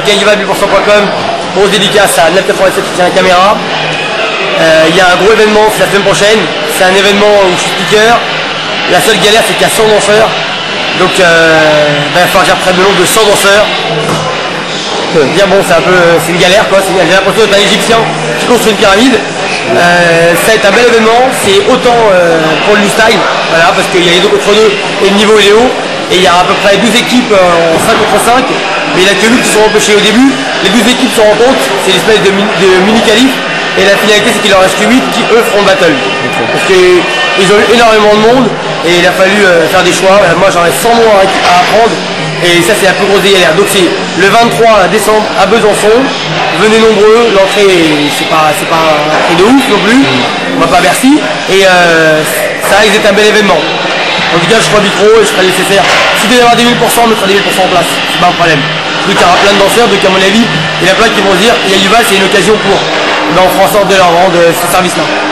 cahiva1000%.com, grosse dédicace à 987 qui tient la caméra. Euh, Il y a un gros événement, c'est la semaine prochaine. C'est un événement où je suis speaker. La seule galère, c'est qu'il y a 100 danseurs. Donc, euh, ben, il va falloir que j'apprenne le nombre de 100 danseurs. Bien bon, c'est un peu, c'est une galère quoi. J'ai l'impression d'être un Égyptien qui construit une pyramide. Euh, ça va être un bel événement. C'est autant euh, pour le new style, voilà, parce qu'il y a les deux contre deux et le niveau est haut. Et il y a à peu près 12 équipes en 5 contre 5. Mais il a que 8 qui sont empêchés au début. Les 12 équipes se rencontrent, c'est une espèce de, mini- de mini-qualif. Et la finalité, c'est qu'il en reste que 8 qui, eux, feront le battle. Parce qu'ils ont eu énormément de monde et il a fallu euh, faire des choix. Moi, j'en ai 100 mois à, apprendre. Et ça, c'est la plus grosse des galères. Donc, c'est le 23 décembre à Besançon. Venez nombreux. L'entrée, c'est pas, pas un prix de ouf non plus. On va pas à. Et euh, ça risque d'être un bel événement. En tout cas, je ferai le micro et je ferai nécessaire. Si doit y avoir des 1000%, on mettra des 1000% en place. C'est pas un problème. Il y aura plein de danseurs. Donc, à mon avis, il y en a plein qui vont se dire, il y a Yuval, c'est une occasion pour. Ben, on fera en sorte de leur rendre ce service-là.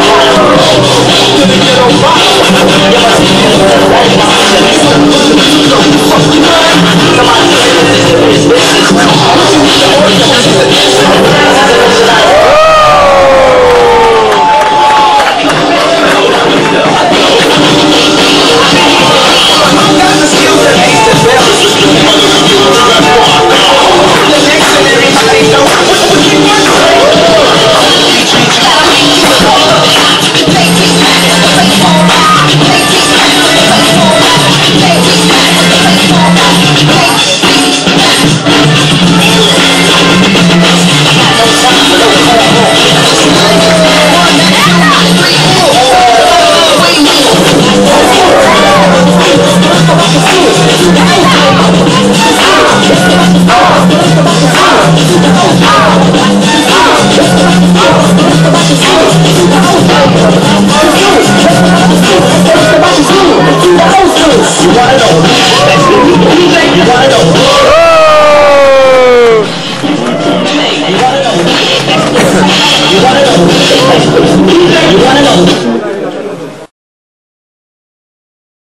Somebody wanna know. You wanna know. You wanna know. You wanna know. You wanna know.